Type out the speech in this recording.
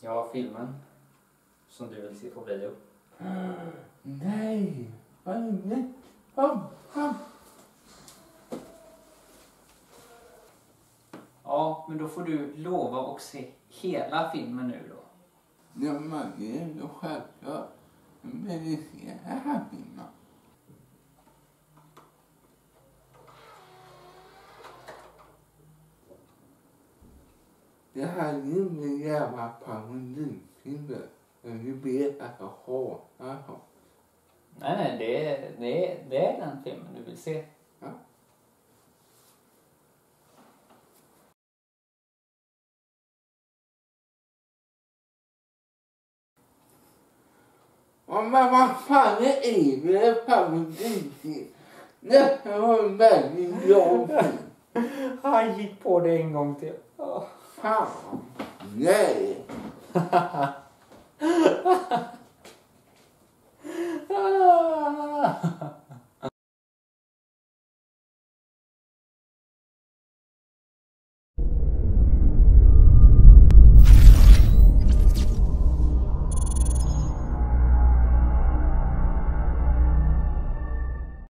Ja, filmen. Som du vill se på bio. Nej, är det? Kom, kom. Ja, men då får du lova att se hela filmen nu då. Ja, men det är ju självklart. Men det ser här filmen. Det här är ingen jävla parodifilm. Men vi vet att jag hatar sånt. Nej, nej, det är, det är, det är den filmen du vill se. Ja. Ja, men vad fan är Emil parodifilm? Detta var en väldigt bra film. Han gick på det en gång till. Fan. Nej.